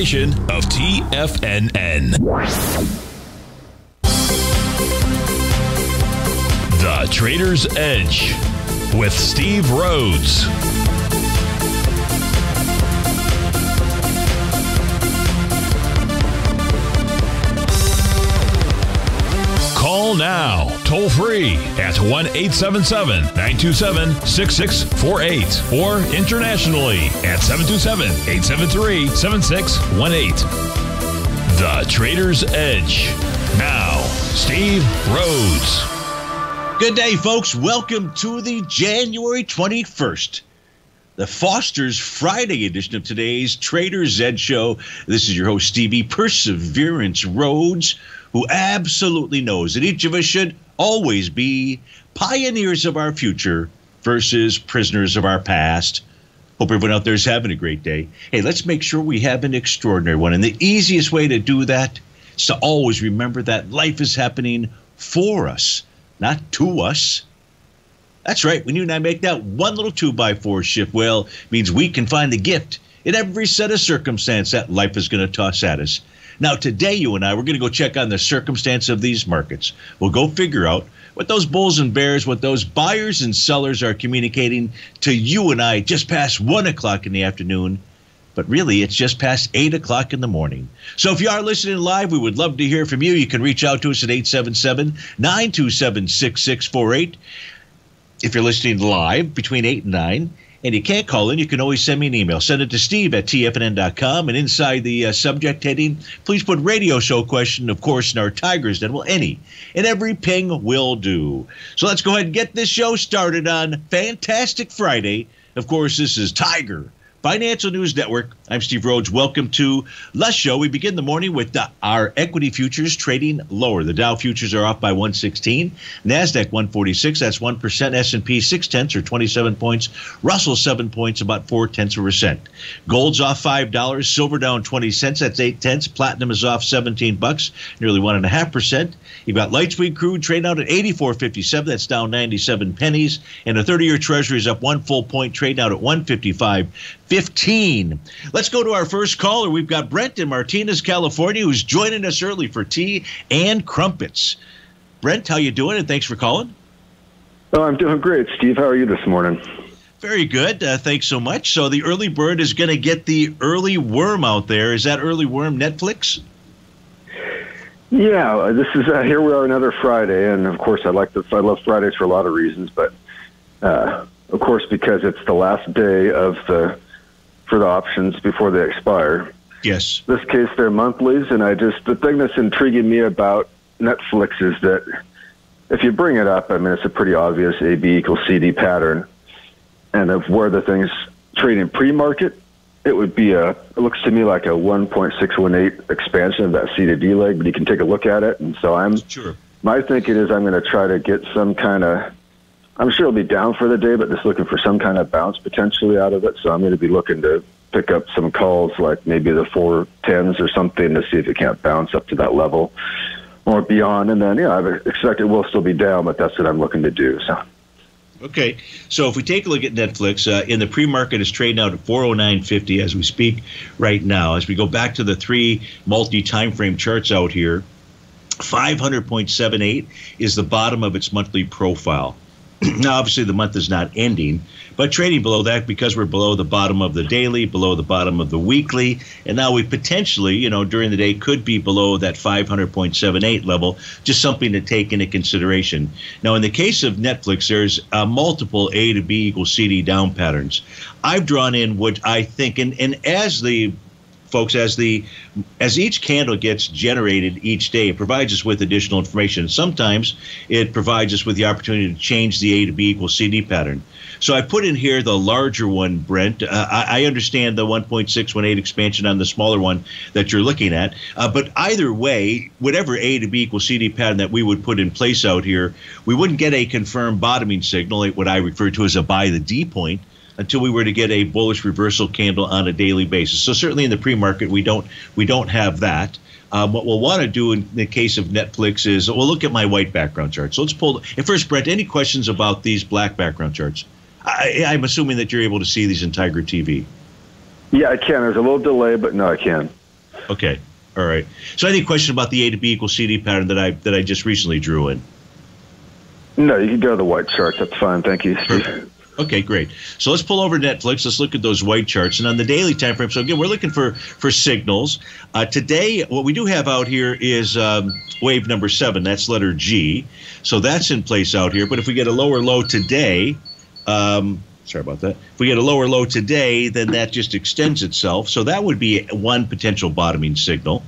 of TFNN. The Trader's Edge with Steve Rhodes. Call now, toll free at 1 877 927 6648 or internationally at 727 873 7618. The Trader's Edge. Now, Steve Rhodes. Good day, folks. Welcome to the January 21st, the Foster's Friday edition of today's Trader's Edge show. This is your host, Stevie Perseverance Rhodes who absolutely knows that each of us should always be pioneers of our future versus prisoners of our past. Hope everyone out there is having a great day. Hey, let's make sure we have an extraordinary one. And the easiest way to do that is to always remember that life is happening for us, not to us. That's right. When you and I make that one little two by four shift, well, means we can find the gift in every set of circumstance that life is going to toss at us. Now, today, you and I, we're going to go check on the circumstance of these markets. We'll go figure out what those bulls and bears, what those buyers and sellers are communicating to you and I just past one o'clock in the afternoon. But really, it's just past eight o'clock in the morning. So if you are listening live, we would love to hear from you. You can reach out to us at 877 927 6648. If you're listening live between 8 and 9, and you can't call in, you can always send me an email. Send it to steve at tfnn.com. And inside the uh, subject heading, please put radio show question, of course, in our Tigers Den. Well, any and every ping will do. So let's go ahead and get this show started on Fantastic Friday. Of course, this is Tiger Financial News Network. I'm Steve Rhodes. Welcome to Les Show. We begin the morning with the, our equity futures trading lower. The Dow futures are off by 116, Nasdaq 146. That's one percent. S&P six tenths or 27 points. Russell seven points, about four tenths of a percent. Gold's off five dollars. Silver down 20 cents. That's eight tenths. Platinum is off 17 bucks, nearly one and a half percent. You've got light sweet crude trading out at 84.57. That's down 97 pennies, and the 30-year Treasury is up one full point, trading out at 155. 15. Let's go to our first caller. We've got Brent in Martinez, California, who's joining us early for tea and crumpets. Brent, how you doing? And thanks for calling. Oh, I'm doing great, Steve. How are you this morning? Very good. Uh, thanks so much. So the early bird is going to get the early worm out there. Is that early worm Netflix? Yeah, uh, this is uh, here we are another Friday, and of course I like the I love Fridays for a lot of reasons, but uh, of course because it's the last day of the for the options before they expire. Yes. In this case, they're monthlies, and I just the thing that's intriguing me about Netflix is that if you bring it up, I mean it's a pretty obvious AB equals CD pattern, and of where the things trading pre-market, it would be a. It looks to me like a 1.618 expansion of that C to D leg, but you can take a look at it, and so I'm. Sure. My thinking is I'm going to try to get some kind of I'm sure it'll be down for the day, but just looking for some kind of bounce potentially out of it. So I'm going to be looking to pick up some calls like maybe the four tens or something to see if it can't bounce up to that level or beyond. And then, yeah, I expect it will still be down, but that's what I'm looking to do. So. Okay, so if we take a look at Netflix, uh, in the pre-market is trading out at 409.50 as we speak right now. As we go back to the three multi-time frame charts out here, 500.78 is the bottom of its monthly profile. now, obviously, the month is not ending, but trading below that because we're below the bottom of the daily, below the bottom of the weekly, and now we potentially, you know, during the day could be below that 500.78 level. Just something to take into consideration. Now, in the case of Netflix, there's uh, multiple A to B equals CD down patterns. I've drawn in what I think, and, and as the folks, as the as each candle gets generated each day, it provides us with additional information. Sometimes it provides us with the opportunity to change the A to B equals CD pattern. So I put in here the larger one, Brent. Uh, I, I, understand the 1.618 expansion on the smaller one that you're looking at, uh, but either way, whatever A to B equals CD pattern that we would put in place out here, we wouldn't get a confirmed bottoming signal, what I refer to as a buy the D point until we were to get a bullish reversal candle on a daily basis. So certainly in the pre-market, we don't we don't have that. Um, what we'll want to do in the case of Netflix is we'll look at my white background chart. So let's pull. And first, Brent, any questions about these black background charts? I, I'm assuming that you're able to see these in Tiger TV. Yeah, I can. There's a little delay, but no, I can. Okay. All right. So any question about the A to B equals CD pattern that I that I just recently drew in? No, you can go to the white charts. That's fine. Thank you, Steve. Okay, great. So let's pull over Netflix. Let's look at those white charts. And on the daily time frame, so again, we're looking for for signals. Uh, today, what we do have out here is um, wave number seven. That's letter G. So that's in place out here. But if we get a lower low today, um, sorry about that. If we get a lower low today, then that just extends itself. So that would be one potential bottoming signal.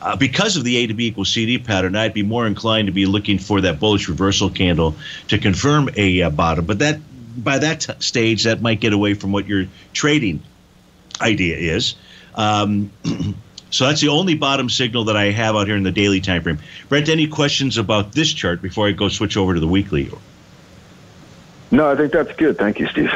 Uh, because of the A to B equals CD pattern, I'd be more inclined to be looking for that bullish reversal candle to confirm a uh, bottom. But that by that stage, that might get away from what your trading idea is. Um, so that's the only bottom signal that I have out here in the daily time frame. Brent, any questions about this chart before I go switch over to the weekly? No, I think that's good. Thank you, Steve.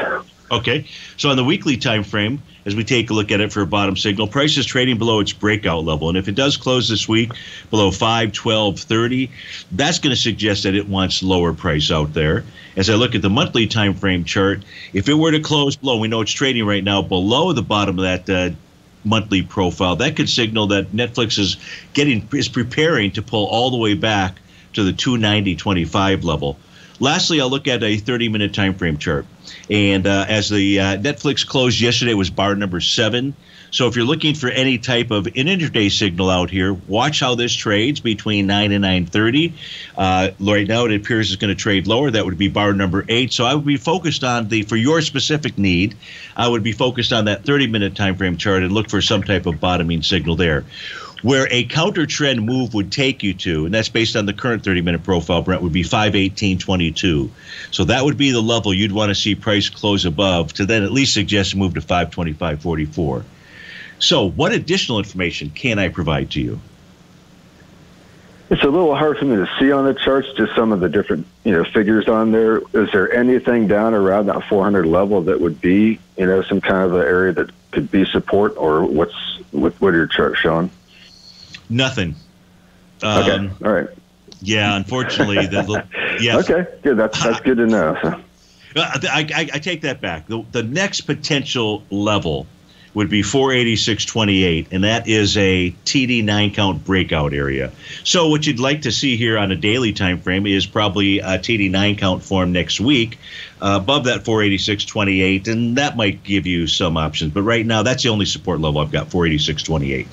Okay, so on the weekly time frame, as we take a look at it for a bottom signal, price is trading below its breakout level, and if it does close this week below 5, 12, 30, that's going to suggest that it wants lower price out there. As I look at the monthly time frame chart, if it were to close below, we know it's trading right now below the bottom of that uh, monthly profile. That could signal that Netflix is getting is preparing to pull all the way back to the 290.25 level. Lastly, I'll look at a 30 minute time frame chart. And uh, as the uh, Netflix closed yesterday was bar number seven. So if you're looking for any type of an intraday signal out here, watch how this trades between 9 and 9:30. Uh, right now, it appears it's going to trade lower. That would be bar number eight. So I would be focused on the for your specific need. I would be focused on that 30-minute time frame chart and look for some type of bottoming signal there where a counter trend move would take you to, and that's based on the current 30 minute profile, Brent, would be 518.22. So that would be the level you'd want to see price close above to then at least suggest a move to 525.44. So, what additional information can I provide to you? It's a little hard for me to see on the charts, just some of the different you know figures on there. Is there anything down around that 400 level that would be you know some kind of an area that could be support, or what's what, what are your charts showing? Nothing. Um, okay. All right. Yeah, unfortunately, the, yes. Okay, good. That's that's good to know. Uh, I, I, I, take that back. The, the next potential level would be 486.28, and that is a TD nine count breakout area. So what you'd like to see here on a daily time frame is probably a TD nine count form next week uh, above that 486.28, and that might give you some options. But right now, that's the only support level I've got, 486.28.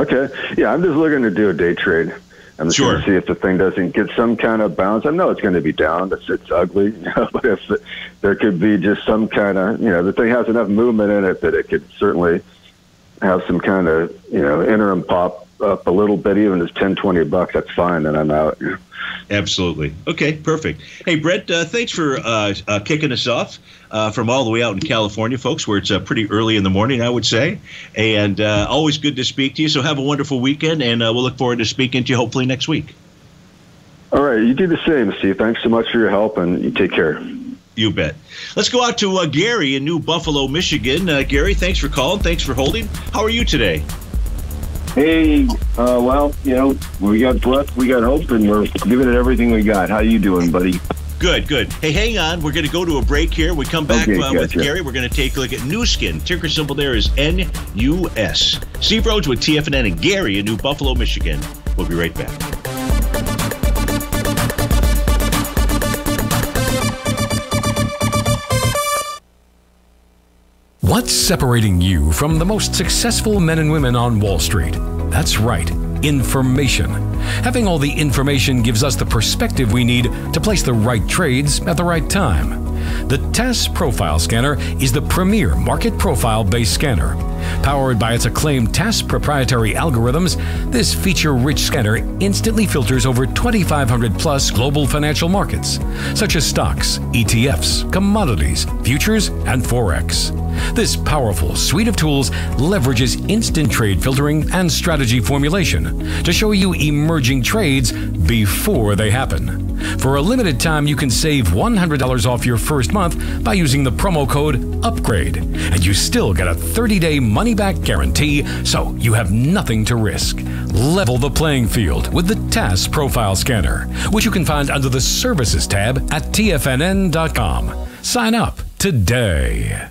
Okay. Yeah, I'm just looking to do a day trade. I'm just sure. going to see if the thing doesn't get some kind of bounce. I know it's going to be down. It's, it's ugly. You know, but if it, there could be just some kind of, you know, the thing has enough movement in it that it could certainly have some kind of, you know, interim pop up a little bit, even if it's 10, 20 bucks, that's fine. Then I'm out. You know. Absolutely. Okay, perfect. Hey, Brett, uh, thanks for uh, uh, kicking us off uh, from all the way out in California, folks, where it's uh, pretty early in the morning, I would say. And uh, always good to speak to you. So have a wonderful weekend, and we'll look forward to speaking to you hopefully next week. All right. You do the same, Steve. Thanks so much for your help, and you take care. You bet. Let's go out to Gary in New Buffalo, Michigan. Gary, thanks for calling. Thanks for holding. How are you today? Hey, uh, well, you know, we got breath, we got hope, and we're giving it everything we got. How you doing, buddy? Good, good. Hey, hang on. We're going to go to a break here. We come back okay, uh, gotcha. with Gary. We're going to take a look at Nu Skin. Ticker symbol there is N-U-S. Steve Rhodes with TFNN and Gary in New Buffalo, Michigan. We'll be right back. What's separating you from the most successful men and women on Wall Street? That's right, information. Having all the information gives us the perspective we need to place the right trades at the right time. The TAS Profile Scanner is the premier market profile based scanner. Powered by its acclaimed TAS proprietary algorithms, this feature rich scanner instantly filters over 2,500 plus global financial markets, such as stocks, ETFs, commodities, futures, and Forex. This powerful suite of tools leverages instant trade filtering and strategy formulation to show you emerging trades before they happen. For a limited time, you can save $100 off your first month by using the promo code UPGRADE, and you still get a 30 day money back guarantee, so you have nothing to risk. Level the playing field with the TAS Profile Scanner, which you can find under the Services tab at TFNN.com. Sign up today.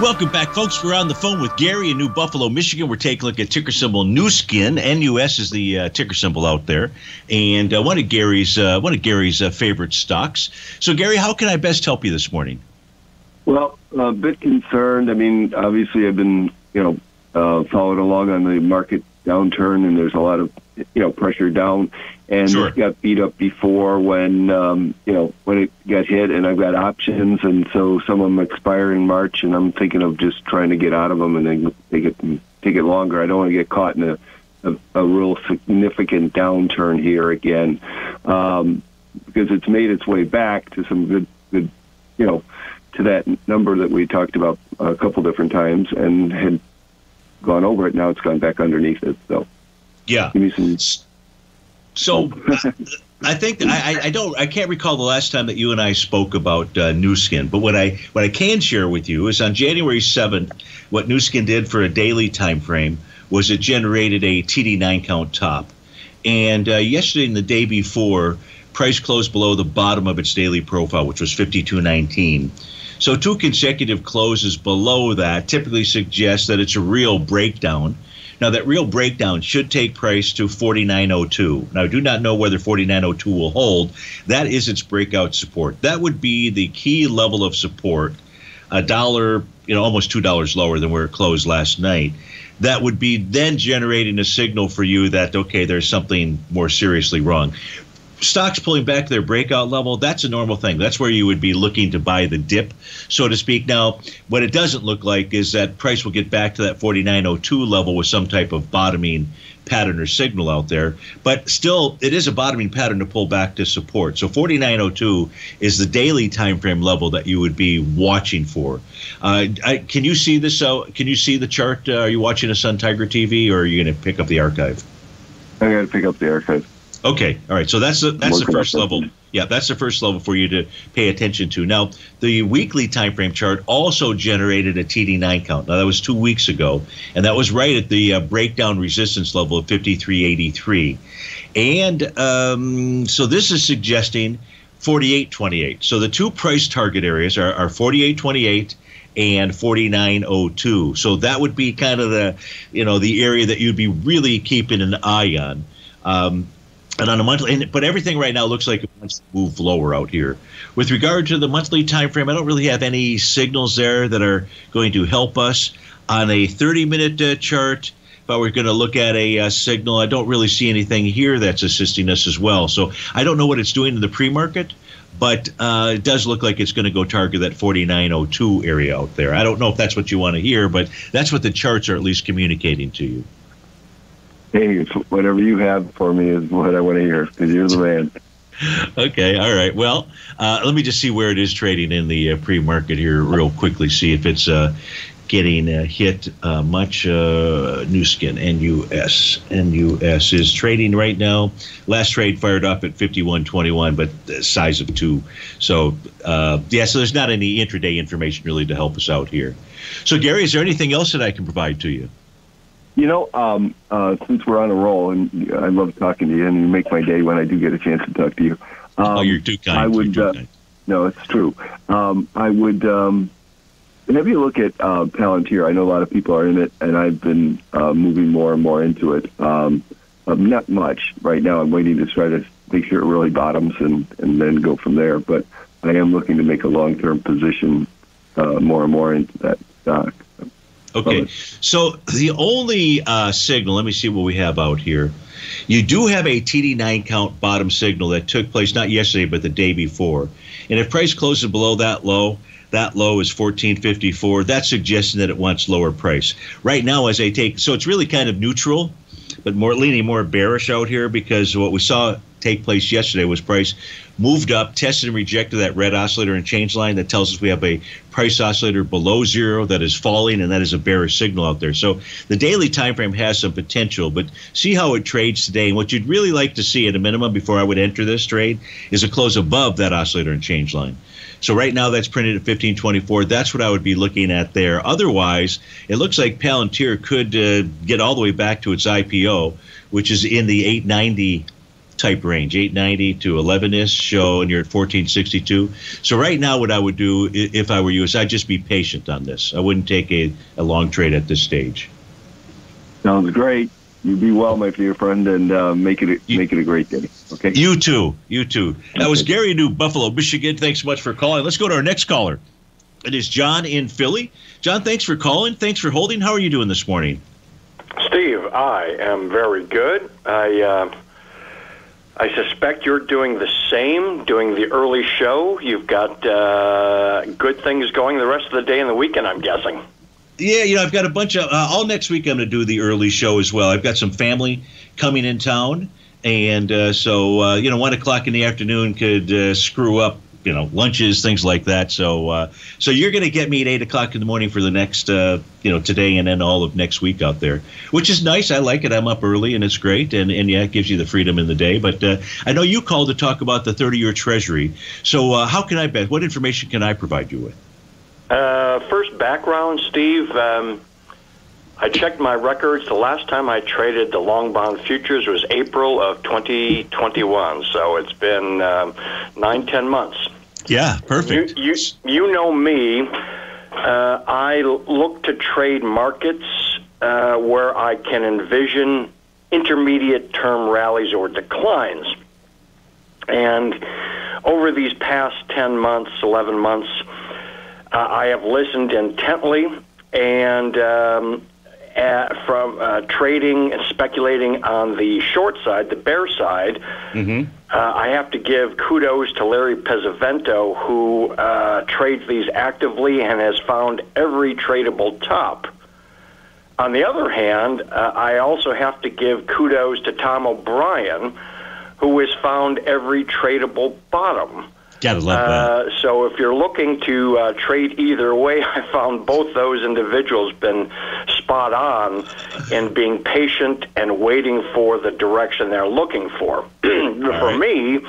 Welcome back, folks. We're on the phone with Gary in New Buffalo, Michigan. We're taking a look at ticker symbol Nu Skin. NUS is the uh, ticker symbol out there, and uh, one of Gary's uh, one of Gary's uh, favorite stocks. So, Gary, how can I best help you this morning? Well, a bit concerned. I mean, obviously, I've been you know uh, following along on the market downturn, and there's a lot of you know pressure down and Sure. it got beat up before when um, you know when it got hit, and I've got options, and so some of them expire in March, and I'm thinking of just trying to get out of them and then take it take it longer. I don't want to get caught in a a, a real significant downturn here again um, because it's made its way back to some good good you know to that number that we talked about a couple different times and had gone over it. Now it's gone back underneath it. So Yeah. give me some. So I think I, I- don't I can't recall the last time that you and I spoke about uh, Nu Skin, but what I what I can share with you is on January seventh, what Nu Skin did for a daily time frame was it generated a TD9 count top, and uh, yesterday and the day before, price closed below the bottom of its daily profile, which was 52.19. So two consecutive closes below that typically suggests that it's a real breakdown. Now that real breakdown should take price to 49.02. Now I do not know whether 49.02 will hold. That is its breakout support. That would be the key level of support. A dollar, you know, almost two dollars lower than where it closed last night. That would be then generating a signal for you that okay, there's something more seriously wrong stocks pulling back to their breakout level, that's a normal thing. That's where you would be looking to buy the dip, so to speak. Now, what it doesn't look like is that price will get back to that 49.02 level with some type of bottoming pattern or signal out there. But still, it is a bottoming pattern to pull back to support. So 49.02 is the daily time frame level that you would be watching for. Uh, I, can you see this? Uh, can you see the chart? Uh, are you watching us on Tiger TV, or are you going to pick up the archive? I got to pick up the archive. Okay, all right. So that's the that's the first level. Yeah, that's the first level for you to pay attention to. Now, the weekly time frame chart also generated a TD9 count. Now that was two weeks ago, and that was right at the uh, breakdown resistance level of 53.83. And um, so this is suggesting 48.28. So the two price target areas are, are 48.28 and 49.02. So that would be kind of the you know the area that you'd be really keeping an eye on. Um, and on a monthly, and, but everything right now looks like it wants to move lower out here. With regard to the monthly time frame, I don't really have any signals there that are going to help us on a 30-minute uh, chart. If I were going to look at a uh, signal, I don't really see anything here that's assisting us as well. So I don't know what it's doing in the pre-market, but uh, it does look like it's going to go target that 4902 area out there. I don't know if that's what you want to hear, but that's what the charts are at least communicating to you. Hey, whatever you have for me is what I want to hear because you're the man. okay, all right. Well, uh, let me just see where it is trading in the uh, pre-market here, real quickly. See if it's uh, getting uh, hit uh, much. Uh, Nu Skin NUS NUS is trading right now. Last trade fired up at 51.21, but size of two. So uh, yeah, so there's not any intraday information really to help us out here. So Gary, is there anything else that I can provide to you? You know, um, uh, since we're on a roll, and I love talking to you, and you make my day when I do get a chance to talk to you. Um, oh, you're too kind. I would. Uh, kind. No, it's true. Um, I would. Um, have you look at uh, Palantir? I know a lot of people are in it, and I've been uh, moving more and more into it. Um, um, not much right now. I'm waiting to try to make sure it really bottoms and and then go from there. But I am looking to make a long term position uh, more and more into that stock. Okay, so the only uh, signal, let me see what we have out here. You do have a TD9 count bottom signal that took place not yesterday, but the day before. And if price closes below that low, that low is 1454. That's suggesting that it wants lower price. Right now, as I take, so it's really kind of neutral, but more leaning more bearish out here because what we saw take place yesterday was price moved up, tested and rejected that red oscillator and change line that tells us we have a price oscillator below zero that is falling, and that is a bearish signal out there. So the daily time frame has some potential, but see how it trades today. And what you'd really like to see at a minimum before I would enter this trade is a close above that oscillator and change line. So right now that's printed at 1524. That's what I would be looking at there. Otherwise, it looks like Palantir could uh, get all the way back to its IPO, which is in the 890 type range, 890 to 11 ish show, and you're at 1462. So right now, what I would do if I were you is I'd just be patient on this. I wouldn't take a, a long trade at this stage. Sounds great. You be well, my dear friend, and uh, make it a, you, make it a great day. Okay. You too. You too. That was Gary New Buffalo, Michigan. Thanks so much for calling. Let's go to our next caller. It is John in Philly. John, thanks for calling. Thanks for holding. How are you doing this morning? Steve, I am very good. I uh, I suspect you're doing the same, doing the early show. You've got uh, good things going the rest of the day and the weekend, I'm guessing. Yeah, you know, I've got a bunch of, uh, all next week I'm going to do the early show as well. I've got some family coming in town. And uh, so, uh, you know, one o'clock in the afternoon could uh, screw up you know lunches, things like that. So uh, so you're going to get me at eight o'clock in the morning for the next uh, you know today and then all of next week out there, which is nice. I like it. I'm up early and it's great, and and yeah, it gives you the freedom in the day. But uh, I know you called to talk about the 30 year Treasury. So uh, how can I bet? What information can I provide you with? Uh, first background, Steve. Um, I checked my records. The last time I traded the long bond futures was April of 2021. So it's been um, nine, ten months. Yeah, perfect. You, you, you know me. Uh, I look to trade markets uh, where I can envision intermediate term rallies or declines. And over these past 10 months, 11 months, uh, I have listened intently and um, at, from uh, trading and speculating on the short side, the bear side, mm-hmm. Uh, I have to give kudos to Larry Pesavento, who uh, trades these actively and has found every tradable top. On the other hand, uh, I also have to give kudos to Tom O'Brien, who has found every tradable bottom. Gotta love that. Uh, so if you're looking to uh, trade either way, I found both those individuals been spot on in being patient and waiting for the direction they're looking for. for me,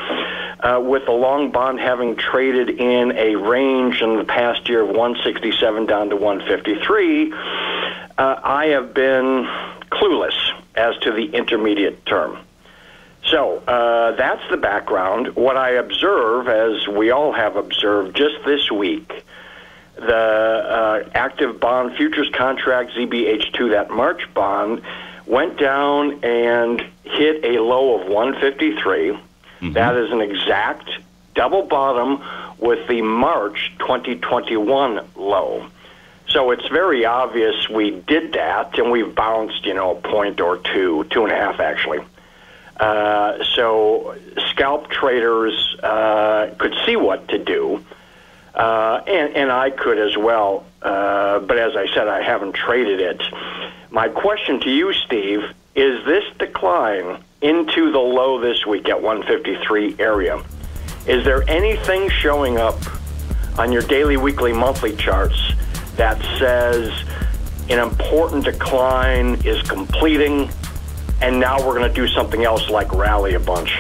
uh, with the long bond having traded in a range in the past year of 167 down to 153, uh, I have been clueless as to the intermediate term. So uh, that's the background. What I observe, as we all have observed just this week, the uh, active bond futures contract ZBH2, that March bond, went down and hit a low of 153. Mm-hmm. That is an exact double bottom with the March 2021 low. So it's very obvious we did that, and we've bounced, you know, a point or two, two and a half actually. Uh, so scalp traders uh, could see what to do, uh, and, and I could as well. Uh, but as I said, I haven't traded it. My question to you, Steve, is this decline into the low this week at 153 area? Is there anything showing up on your daily, weekly, monthly charts that says an important decline is completing and now we're going to do something else like rally a bunch?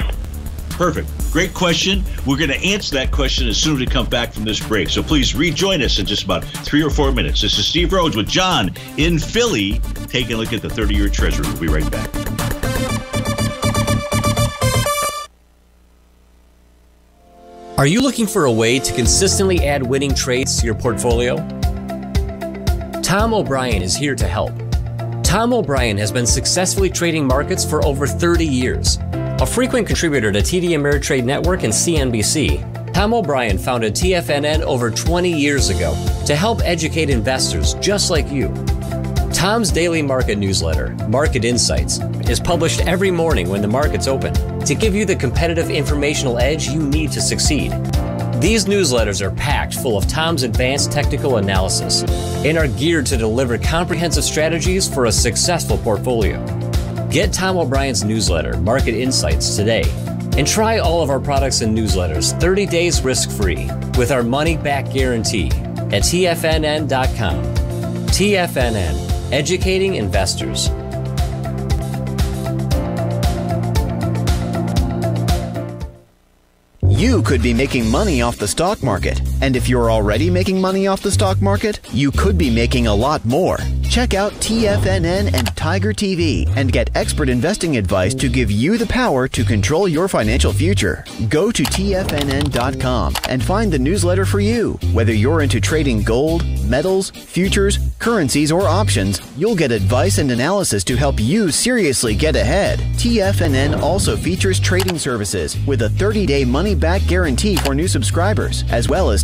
Perfect. Great question. We're going to answer that question as soon as we come back from this break. So please rejoin us in just about three or four minutes. This is Steve Rhodes with John in Philly, taking a look at the 30 year treasury. We'll be right back. Are you looking for a way to consistently add winning trades to your portfolio? Tom O'Brien is here to help. Tom O'Brien has been successfully trading markets for over 30 years. A frequent contributor to TD Ameritrade Network and CNBC, Tom O'Brien founded TFNN over 20 years ago to help educate investors just like you. Tom's daily market newsletter, Market Insights, is published every morning when the markets open to give you the competitive informational edge you need to succeed. These newsletters are packed full of Tom's advanced technical analysis and are geared to deliver comprehensive strategies for a successful portfolio. Get Tom O'Brien's newsletter, Market Insights, today and try all of our products and newsletters 30 days risk free with our money back guarantee at TFNN.com. TFNN, educating investors. You could be making money off the stock market. And if you're already making money off the stock market, you could be making a lot more. Check out TFNN and Tiger TV and get expert investing advice to give you the power to control your financial future. Go to TFNN.com and find the newsletter for you. Whether you're into trading gold, metals, futures, currencies, or options, you'll get advice and analysis to help you seriously get ahead. TFNN also features trading services with a 30 day money back guarantee for new subscribers, as well as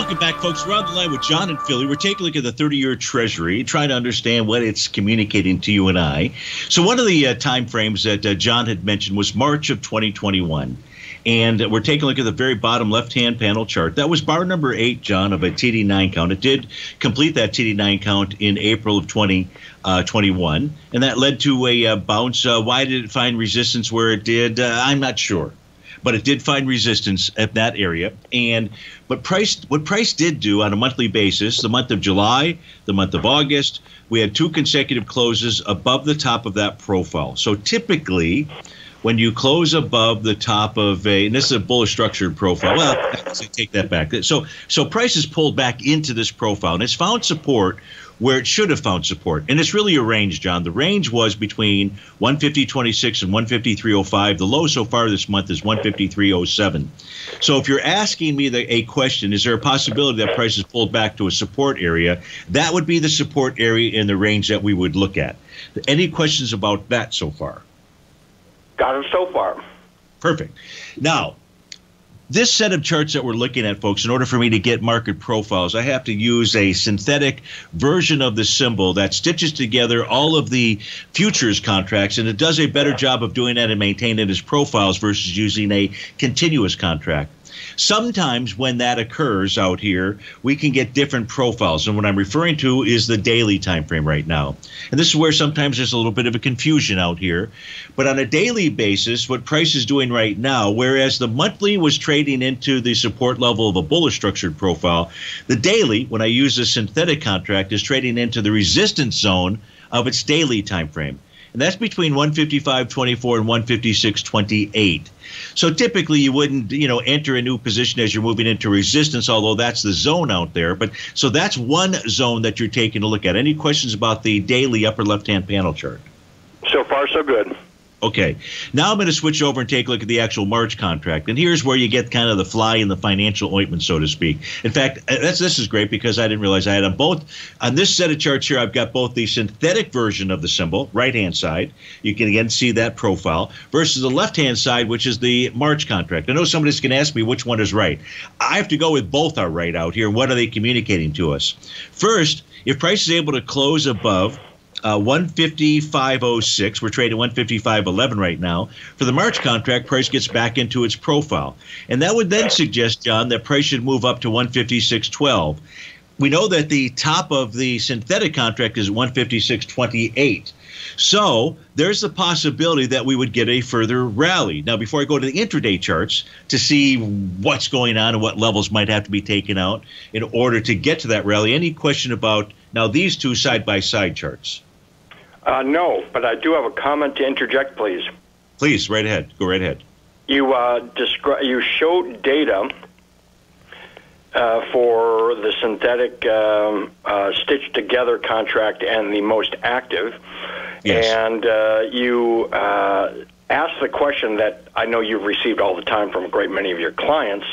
Welcome back, folks. We're on the line with John and Philly. We're taking a look at the 30 year Treasury, trying to understand what it's communicating to you and I. So, one of the uh, time frames that uh, John had mentioned was March of 2021. And we're taking a look at the very bottom left hand panel chart. That was bar number eight, John, of a TD9 count. It did complete that TD9 count in April of 2021. Uh, and that led to a uh, bounce. Uh, why did it find resistance where it did? Uh, I'm not sure but it did find resistance at that area. And but price what price did do on a monthly basis, the month of July, the month of August, we had two consecutive closes above the top of that profile. So typically when you close above the top of a, and this is a bullish structured profile. Well, I take that back. So, so price prices pulled back into this profile, and it's found support where it should have found support. And it's really a range, John. The range was between 150.26 and 153.05. The low so far this month is 153.07. So if you're asking me the, a question, is there a possibility that prices pulled back to a support area? That would be the support area in the range that we would look at. Any questions about that so far? Got it so far. Perfect. Now, this set of charts that we're looking at, folks, in order for me to get market profiles, I have to use a synthetic version of the symbol that stitches together all of the futures contracts, and it does a better job of doing that and maintaining it as profiles versus using a continuous contract. Sometimes when that occurs out here, we can get different profiles. And what I'm referring to is the daily time frame right now. And this is where sometimes there's a little bit of a confusion out here. But on a daily basis, what price is doing right now, whereas the monthly was trading into the support level of a bullish structured profile, the daily, when I use a synthetic contract, is trading into the resistance zone of its daily time frame and that's between 155.24 and 156.28. So typically you wouldn't, you know, enter a new position as you're moving into resistance, although that's the zone out there. But so that's one zone that you're taking a look at. Any questions about the daily upper left-hand panel chart? So far, so good. Okay. Now I'm going to switch over and take a look at the actual March contract. And here's where you get kind of the fly in the financial ointment, so to speak. In fact, uh, that's, this is great because I didn't realize I had on both. On this set of charts here, I've got both the synthetic version of the symbol, right hand side. You can again see that profile, versus the left hand side, which is the March contract. I know somebody's going to ask me which one is right. I have to go with both are right out here. What are they communicating to us? First, if price is able to close above uh, 155.06. We're trading 155.11 right now. For the March contract, price gets back into its profile. And that would then suggest, John, that price should move up to 156.12. We know that the top of the synthetic contract is 156.28. So there's the possibility that we would get a further rally. Now, before I go to the intraday charts to see what's going on and what levels might have to be taken out in order to get to that rally, any question about now these two side by side charts? Uh, no, but I do have a comment to interject, please. Please, right ahead. Go right ahead. You uh, descri- you showed data uh, for the synthetic um, uh, stitched together contract and the most active, Yes. and uh, you uh, asked the question that I know you've received all the time from a great many of your clients,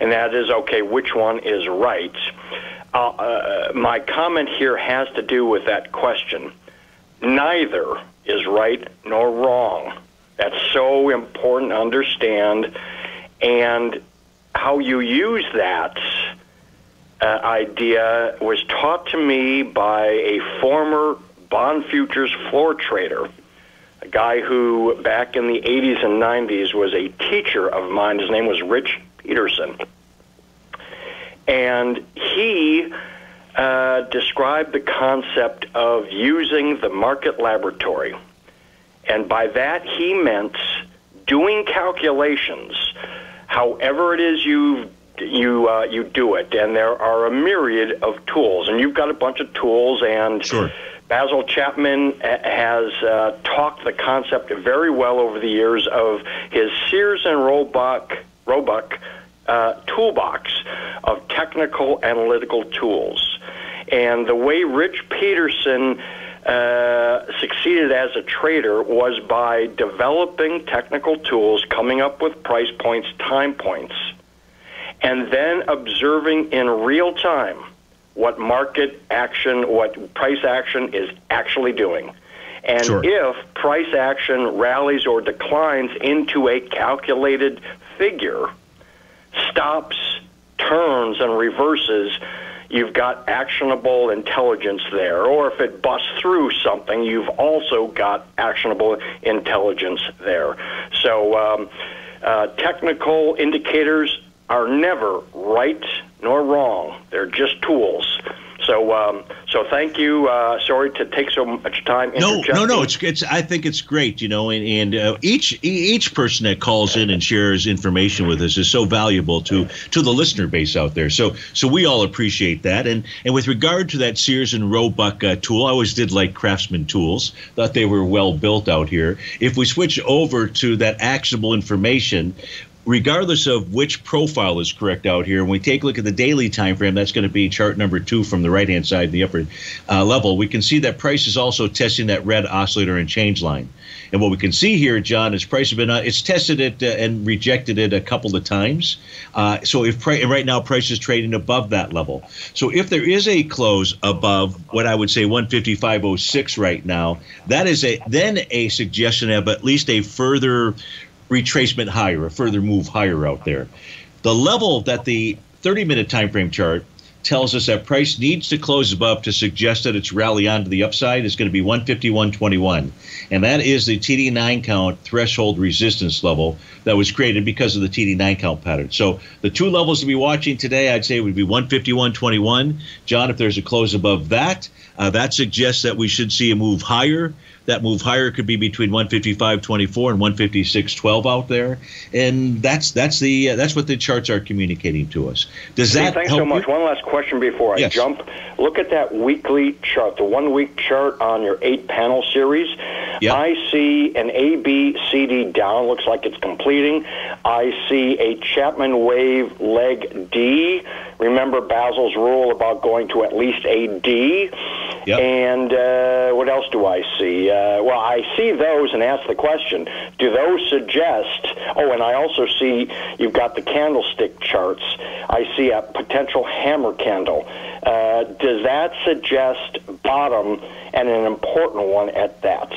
and that is okay, which one is right? Uh, uh, my comment here has to do with that question. Neither is right nor wrong. That's so important to understand. And how you use that uh, idea was taught to me by a former bond futures floor trader, a guy who back in the 80s and 90s was a teacher of mine. His name was Rich Peterson. And he uh, described the concept of using the market laboratory. And by that, he meant doing calculations, however it is you you uh, you do it. And there are a myriad of tools, and you've got a bunch of tools. And Sure. Basil Chapman uh, has uh, talked the concept very well over the years of his Sears and Roebuck Roebuck uh, toolbox of technical analytical tools. And the way Rich Peterson uh, succeeded as a trader was by developing technical tools, coming up with price points, time points, and then observing in real time what market action, what price action is actually doing. And Sure. if price action rallies or declines into a calculated figure, stops, turns, and reverses, you've got actionable intelligence there. Or if it busts through something, you've also got actionable intelligence there. So, um, uh, technical indicators are never right nor wrong, they're just tools. So, um, so thank you. Uh, sorry to take so much time. No, no, no. It's, it's. I think it's great. You know, and, and uh, each each person that calls in and shares information with us is so valuable to to the listener base out there. So, so we all appreciate that. And and with regard to that Sears and Roebuck uh, tool, I always did like Craftsman tools. Thought they were well built out here. If we switch over to that actionable information, regardless of which profile is correct out here, when we take a look at the daily time frame, that's going to be chart number two from the right hand side, the upper uh, level. We can see that price is also testing that red oscillator and change line. And what we can see here, John, is price has been uh, it's tested it uh, and rejected it a couple of times. Uh, so if right now price is trading above that level. So if there is a close above what I would say 155.06 right now, that is a then a suggestion of at least a further retracement higher, a further move higher out there. The level that the 30 minute time frame chart tells us that price needs to close above to suggest that its rally onto the upside is going to be 151.21. And that is the TD9 count threshold resistance level that was created because of the TD9 count pattern. So the two levels to be watching today, I'd say would be 151.21. John, if there's a close above that, uh, that suggests that we should see a move higher that move higher could be between 155.24 and 156.12 out there, and that's that's the uh, that's what the charts are communicating to us. Does that? thanks so much. You? One last question before I yes. jump. Look at that weekly chart, the one week chart on your eight panel series. Yep. I see an A B C D down. Looks like it's completing. I see a Chapman wave leg D. Remember Basil's rule about going to at least a D. Yep. And uh, what else do I see? Uh, well, I see those and ask the question: Do those suggest? Oh, and I also see you've got the candlestick charts. I see a potential hammer candle. Uh, does that suggest bottom and an important one at that?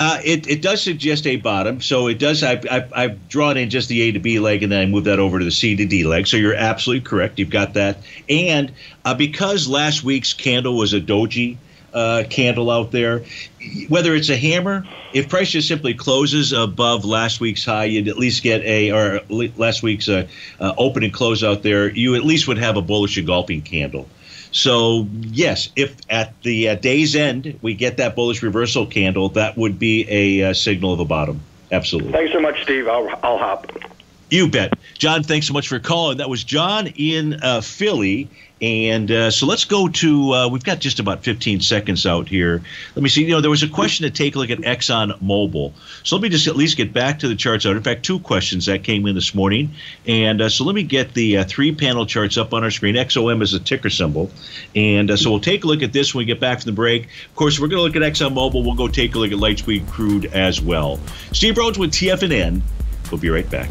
Uh, it, it does suggest a bottom. So it does. I've, I've, I've, drawn in just the A to B leg and then I move that over to the C to D leg. So you're absolutely correct. You've got that. And uh, because last week's candle was a doji uh, candle out there, whether it's a hammer, if price just simply closes above last week's high, you'd at least get a, or last week's uh, uh, open and close out there, you at least would have a bullish engulfing candle. So, yes, if at the uh, day's end we get that bullish reversal candle, that would be a uh, signal of a bottom. Absolutely. Thanks so much, Steve. I'll, I'll hop. You bet. John, thanks so much for calling. That was John in uh, Philly. And uh, so let's go to, uh, we've got just about 15 seconds out here. Let me see. You know, there was a question to take a look at Exxon Mobil. So let me just at least get back to the charts out. In fact, two questions that came in this morning. And uh, so let me get the uh, three panel charts up on our screen. XOM is a ticker symbol. And uh, so we'll take a look at this when we get back from the break. Of course, we're going to look at Exxon Mobil. We'll go take a look at Lightsweet Crude as well. Steve Rhodes with TFNN. We'll be right back.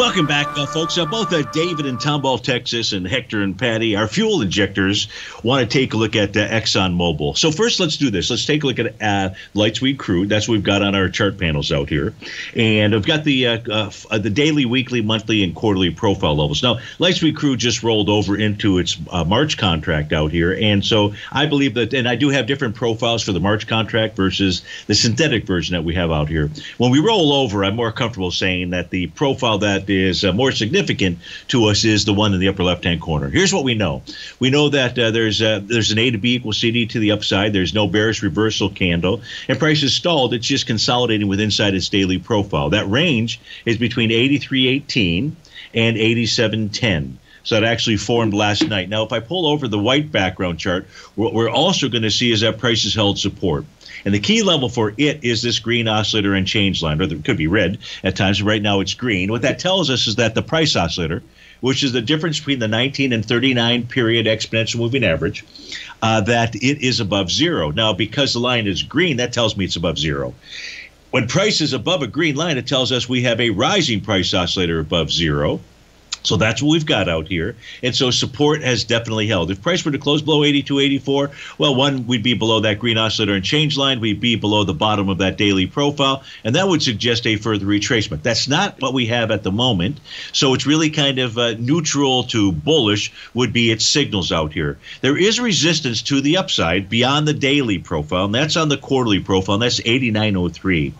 Welcome back, uh, folks. Uh, both uh, David in Tomball, Texas, and Hector and Patty, our fuel injectors, want to take a look at uh, ExxonMobil. So first, let's do this. Let's take a look at uh, Lightsweet Crude. That's what we've got on our chart panels out here, and I've got the uh, uh, the daily, weekly, monthly, and quarterly profile levels. Now, Lightsweet Crude just rolled over into its March contract out here, and so I believe that, and I do have different profiles for the March contract versus the synthetic version that we have out here. When we roll over, I'm more comfortable saying that the profile that is uh, more significant to us is the one in the upper left-hand corner. Here's what we know: we know that uh, there's uh, there's an A to B equals CD to the upside. There's no bearish reversal candle, and price is stalled. It's just consolidating with inside its daily profile. That range is between 83.18 and 87.10. So it actually formed last night. Now, if I pull over the white background chart, what we're also going to see is that price has held support. And the key level for it is this green oscillator and change line, or it could be red at times. Right now it's green. What that tells us is that the price oscillator, which is the difference between the 19 and 39 period exponential moving average, uh, that it is above zero. Now, because the line is green, that tells me it's above zero. When price is above a green line, it tells us we have a rising price oscillator above zero. So that's what we've got out here. And so support has definitely held. If price were to close below 82.84, well, one, we'd be below that green oscillator and change line. We'd be below the bottom of that daily profile. And that would suggest a further retracement. That's not what we have at the moment. So it's really kind of uh, neutral to bullish would be its signals out here. There is resistance to the upside beyond the daily profile, and that's on the quarterly profile, and that's 89.03.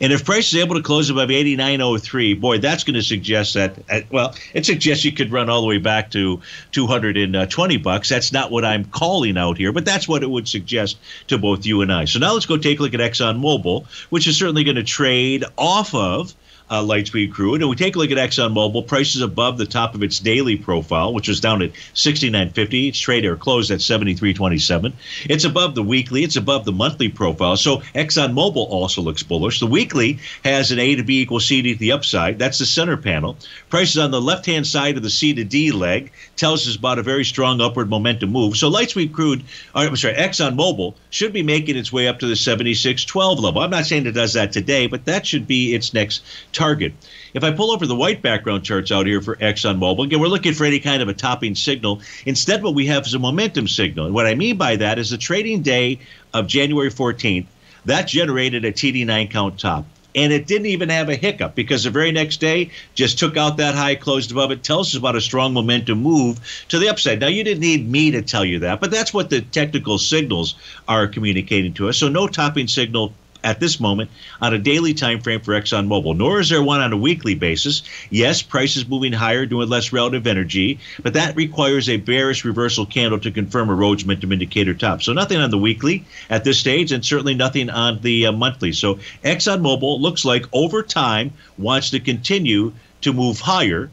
And if price is able to close above 89.03, boy, that's going to suggest that, uh, well, it's suggest you could run all the way back to 220 bucks. That's not what I'm calling out here, but that's what it would suggest to both you and I. So now let's go take a look at ExxonMobil, which is certainly going to trade off of uh, Lightsweet crude. And we take a look at ExxonMobil, prices above the top of its daily profile, which was down at 69.50. It's traded or closed at 73.27. It's above the weekly. It's above the monthly profile. So ExxonMobil also looks bullish. The weekly has an A to B equals C to the upside. That's the center panel. Prices on the left-hand side of the C to D leg tells us about a very strong upward momentum move. So Lightsweet crude, or, I'm sorry, ExxonMobil should be making its way up to the 76.12 level. I'm not saying it does that today, but that should be its next target. If I pull over the white background charts out here for ExxonMobil, again, we're looking for any kind of a topping signal. Instead, what we have is a momentum signal. And what I mean by that is the trading day of January 14th, that generated a TD9 count top and it didn't even have a hiccup because the very next day just took out that high, closed above it. Tells us about a strong momentum move to the upside. Now you didn't need me to tell you that, but that's what the technical signals are communicating to us. So no topping signal at this moment on a daily time frame for ExxonMobil, nor is there one on a weekly basis. Yes, prices moving higher, doing less relative energy, but that requires a bearish reversal candle to confirm a Rhodes momentum indicator top. So nothing on the weekly at this stage, and certainly nothing on the uh, monthly. So ExxonMobil looks like over time wants to continue to move higher,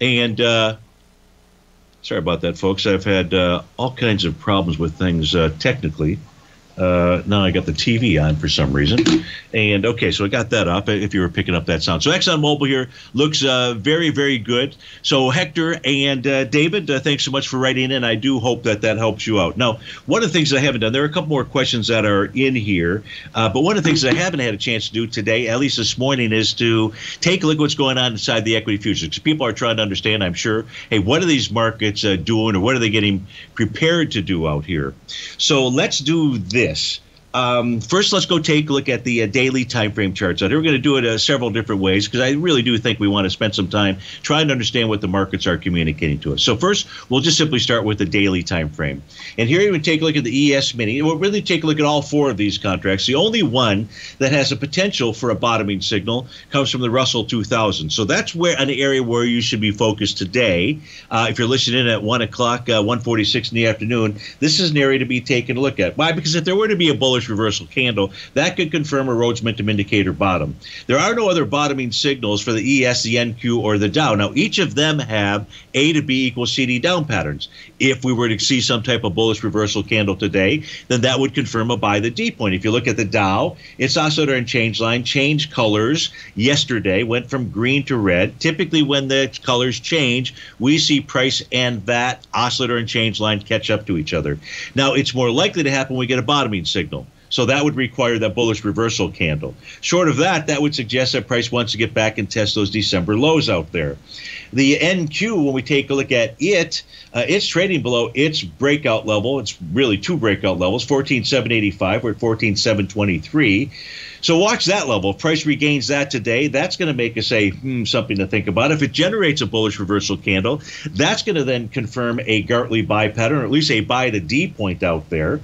and uh, sorry about that, folks. I've had uh, all kinds of problems with things uh, technically. Uh, now I got the TV on for some reason. And okay, so I got that up if you were picking up that sound. So ExxonMobil here looks uh, very, very good. So Hector and uh, David, uh, thanks so much for writing in. I do hope that that helps you out. Now, one of the things I haven't done, there are a couple more questions that are in here, uh, but one of the things I haven't had a chance to do today, at least this morning, is to take a look at what's going on inside the equity futures. Because people are trying to understand, I'm sure, hey, what are these markets uh, doing or what are they getting prepared to do out here? So let's do this this. Um, first, let's go take a look at the uh, daily time frame charts. So we're going to do it uh, several different ways because I really do think we want to spend some time trying to understand what the markets are communicating to us. So first, we'll just simply start with the daily time frame. And here you take a look at the ES mini. We'll really take a look at all four of these contracts. The only one that has a potential for a bottoming signal comes from the Russell 2000. So that's where an area where you should be focused today. Uh, if you're listening in at one o'clock, uh, 1:46 in the afternoon, this is an area to be taken a look at. Why? Because if there were to be a bullish reversal candle, that could confirm a Rhodes momentum indicator bottom. There are no other bottoming signals for the ES, the NQ, or the Dow. Now, each of them have A to B equals CD down patterns. If we were to see some type of bullish reversal candle today, then that would confirm a buy the D point. If you look at the Dow, its oscillator and change line changed colors yesterday, went from green to red. Typically, when the colors change, we see price and that oscillator and change line catch up to each other. Now, it's more likely to happen when we get a bottoming signal. So that would require that bullish reversal candle. Short of that, that would suggest that price wants to get back and test those December lows out there. The NQ, when we take a look at it, uh, it's trading below its breakout level. It's really two breakout levels 14,785. We're at 14,723. So watch that level. If price regains that today, that's going to make us say, hmm, something to think about. If it generates a bullish reversal candle, that's going to then confirm a Gartley buy pattern, or at least a buy to D point out there.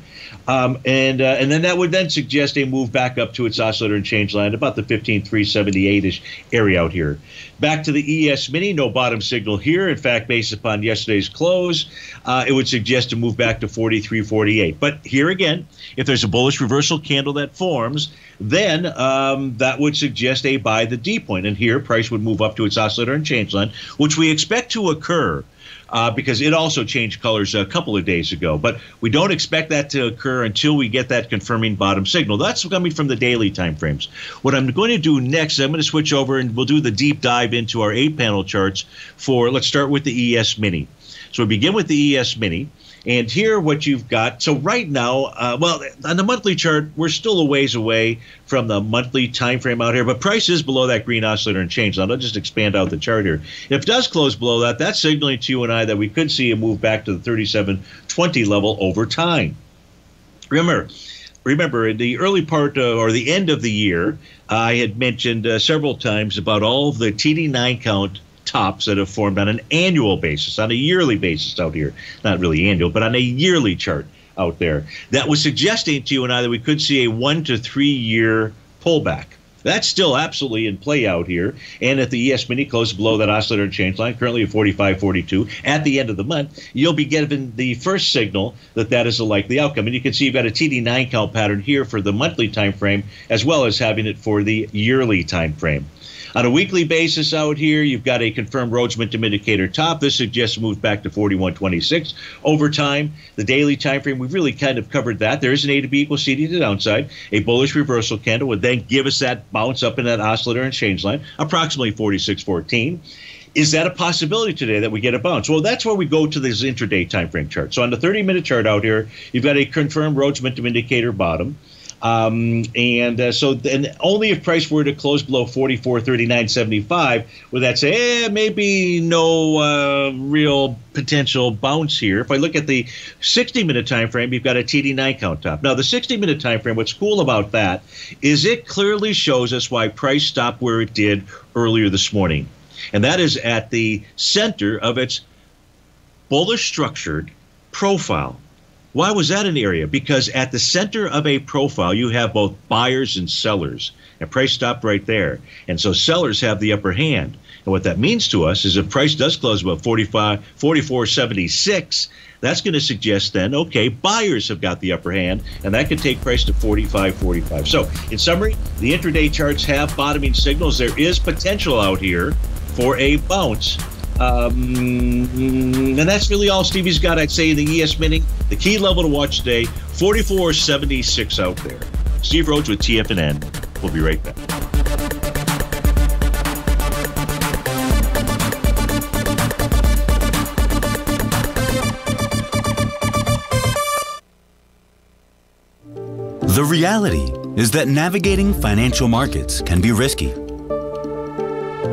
Um, and uh, and then that would then suggest a move back up to its oscillator and change line, about the 15378 ish area out here. Back to the ES Mini, no bottom signal here. In fact, based upon yesterday's close, uh, it would suggest a move back to 4348. But here again, if there's a bullish reversal candle that forms, then um, that would suggest a buy the D point. And here, price would move up to its oscillator and change line, which we expect to occur uh, because it also changed colors a couple of days ago. But we don't expect that to occur until we get that confirming bottom signal. That's coming from the daily time frames. What I'm going to do next, I'm going to switch over and we'll do the deep dive into our eight panel charts for, let's start with the ES Mini. So we begin with the ES Mini. And here, what you've got. So right now, uh, well, on the monthly chart, we're still a ways away from the monthly time frame out here, but price is below that green oscillator and change. Now, I'll just expand out the chart here. If it does close below that, that's signaling to you and I that we could see a move back to the 3720 level over time. Remember, remember in the early part uh, or the end of the year, I had mentioned uh, several times about all the TD9 count tops that have formed on an annual basis, on a yearly basis out here. Not really annual, but on a yearly chart out there. That was suggesting to you and I that we could see a one to three year pullback. That's still absolutely in play out here. And if the ES Mini closes below that oscillator change line, currently at 45.42, at the end of the month, you'll be given the first signal that that is a likely outcome. And you can see you've got a TD9 count pattern here for the monthly time frame, as well as having it for the yearly time frame. On a weekly basis out here, you've got a confirmed Rhodes momentum indicator top. This suggests move back to 41.26. Over time, the daily time frame, we've really kind of covered that. There is an A to B equals C to the downside. A bullish reversal candle would then give us that bounce up in that oscillator and change line, approximately 46.14. Is that a possibility today that we get a bounce? Well, that's where we go to this intraday time frame chart. So on the 30 minute chart out here, you've got a confirmed Rhodes momentum indicator bottom. Um, and uh, so, and only if price were to close below 44.39.75 would that say, eh, maybe no uh, real potential bounce here. If I look at the 60 minute time frame, you've got a TD9 count top. Now, the 60 minute time frame, what's cool about that is it clearly shows us why price stopped where it did earlier this morning. And that is at the center of its bullish structured profile. Why was that an area? Because at the center of a profile, you have both buyers and sellers. And price stopped right there. And so sellers have the upper hand. And what that means to us is if price does close above 45, 44.76, that's going to suggest then, okay, buyers have got the upper hand, and that could take price to 45.45. So, in summary, the intraday charts have bottoming signals. There is potential out here for a bounce. Um, and that's really all Stevie's got, I'd say, in the ES Mini. The key level to watch today, 44.76 out there. Steve Rhodes with TFNN. We'll be right back. The reality is that navigating financial markets can be risky.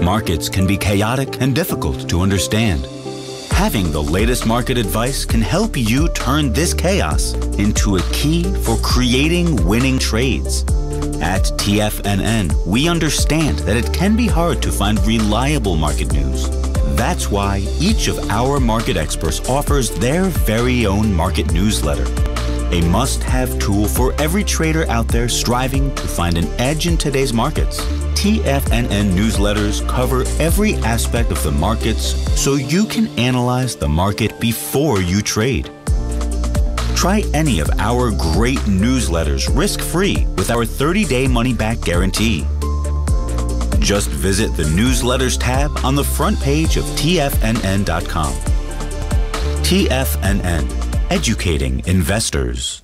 Markets can be chaotic and difficult to understand. Having the latest market advice can help you turn this chaos into a key for creating winning trades. At TFNN, we understand that it can be hard to find reliable market news. That's why each of our market experts offers their very own market newsletter. A must have tool for every trader out there striving to find an edge in today's markets. TFNN newsletters cover every aspect of the markets so you can analyze the market before you trade. Try any of our great newsletters risk free with our 30 day money back guarantee. Just visit the newsletters tab on the front page of TFNN.com. TFNN, educating investors.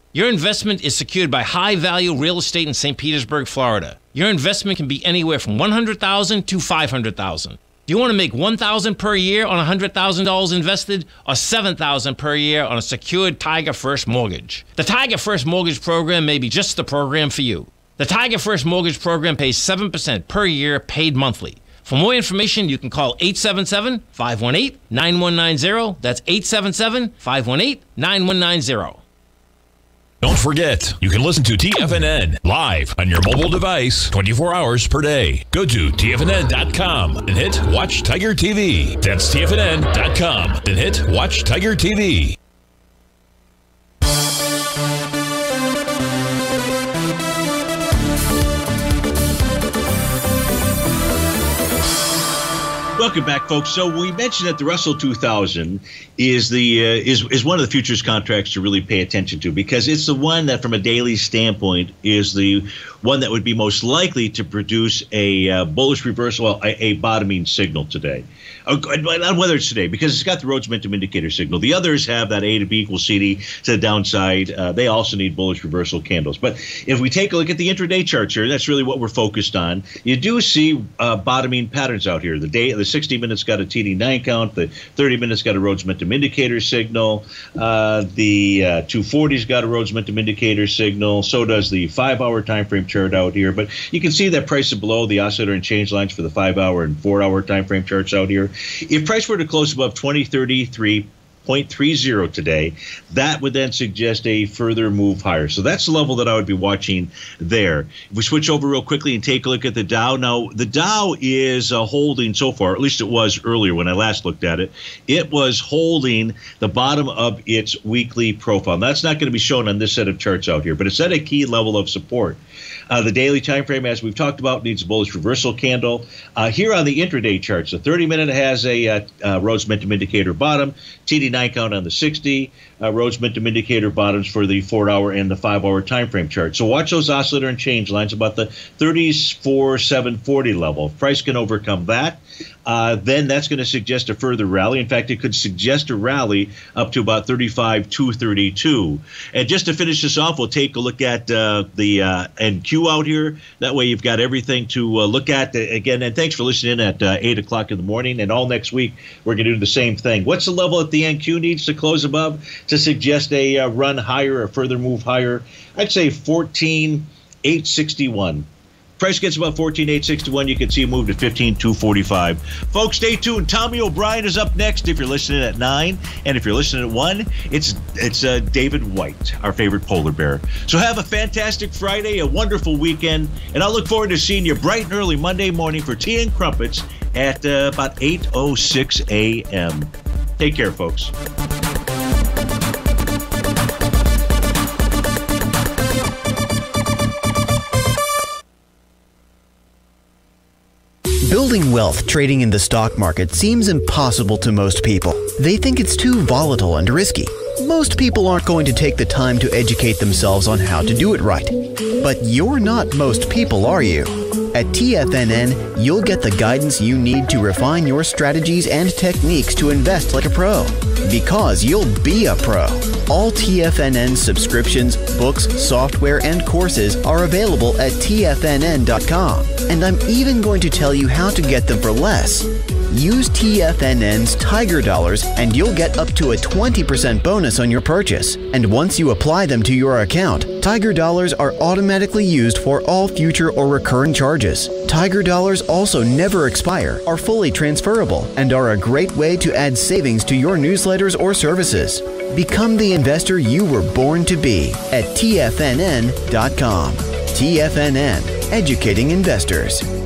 Your investment is secured by high value real estate in St. Petersburg, Florida. Your investment can be anywhere from 100,000 to 500,000. Do you want to make 1,000 per year on $100,000 invested or 7,000 per year on a secured Tiger First mortgage? The Tiger First mortgage program may be just the program for you. The Tiger First mortgage program pays 7% per year paid monthly. For more information, you can call 877 518 9190. That's 877 518 9190. Don't forget, you can listen to TFNN live on your mobile device 24 hours per day. Go to TFNN.com and hit Watch Tiger TV. That's TFNN.com. and hit Watch Tiger TV. Welcome back, folks. So we mentioned that the Russell 2000 is the uh, is is one of the futures contracts to really pay attention to because it's the one that, from a daily standpoint, is the one that would be most likely to produce a uh, bullish reversal, a, a bottoming signal today. Uh, whether it's today, because it's got the Rhodes Momentum Indicator signal. The others have that A to B equals CD to the downside. Uh, they also need bullish reversal candles. But if we take a look at the intraday charts here, that's really what we're focused on. You do see uh, bottoming patterns out here. The day, the 60 minutes got a TD9 count. The 30 minutes got a Rhodes Momentum Indicator signal. Uh, the 240's uh, got a Rhodes Momentum Indicator signal. So does the five-hour time frame chart out here. But you can see that price is below the oscillator and change lines for the five-hour and four-hour time frame charts out here. If price were to close above 2033 0.30 today, that would then suggest a further move higher. So that's the level that I would be watching there. If we switch over real quickly and take a look at the Dow, now the Dow is uh, holding so far, at least it was earlier when I last looked at it, it was holding the bottom of its weekly profile. That's not going to be shown on this set of charts out here, but it's at a key level of support. Uh, the daily time frame, as we've talked about, needs a bullish reversal candle. Uh, here on the intraday charts, the 30 minute has a uh, uh Momentum Indicator bottom, TD9 count on the 60, uh, Rhodes Momentum Indicator bottoms for the four hour and the five hour time frame chart. So watch those oscillator and change lines about the 34 740 level. If price can overcome that, uh, then that's going to suggest a further rally. In fact, it could suggest a rally up to about 35 232. And just to finish this off, we'll take a look at uh, the uh, NQ out here. That way, you've got everything to uh, look at. Again, and thanks for listening at uh, 8 o'clock in the morning. And all next week, we're going to do the same thing. What's the level that the NQ needs to close above to suggest a uh, run higher, a further move higher? I'd say 14 861. Price gets about 14,861. You can see a move to 15,245. Folks, stay tuned. Tommy O'Brien is up next if you're listening at 9. And if you're listening at 1, it's it's uh, David White, our favorite polar bear. So have a fantastic Friday, a wonderful weekend, and I'll look forward to seeing you bright and early Monday morning for Tea and Crumpets at uh, about 8.06 a.m. Take care, folks. Building wealth trading in the stock market seems impossible to most people. They think it's too volatile and risky. Most people aren't going to take the time to educate themselves on how to do it right. But you're not most people, are you? At TFNN, you'll get the guidance you need to refine your strategies and techniques to invest like a pro. Because you'll be a pro. All TFNN subscriptions, books, software, and courses are available at TFNN.com. And I'm even going to tell you how to get them for less. Use TFNN's Tiger Dollars and you'll get up to a 20% bonus on your purchase. And once you apply them to your account, Tiger Dollars are automatically used for all future or recurring charges. Tiger Dollars also never expire, are fully transferable, and are a great way to add savings to your newsletters or services. Become the investor you were born to be at TFNN.com. TFNN, educating investors.